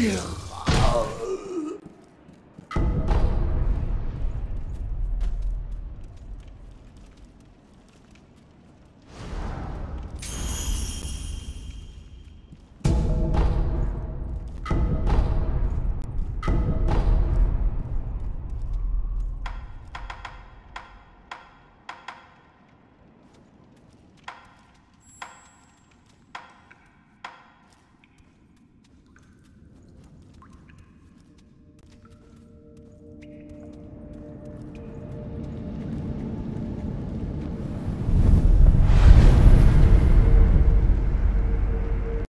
Yeah.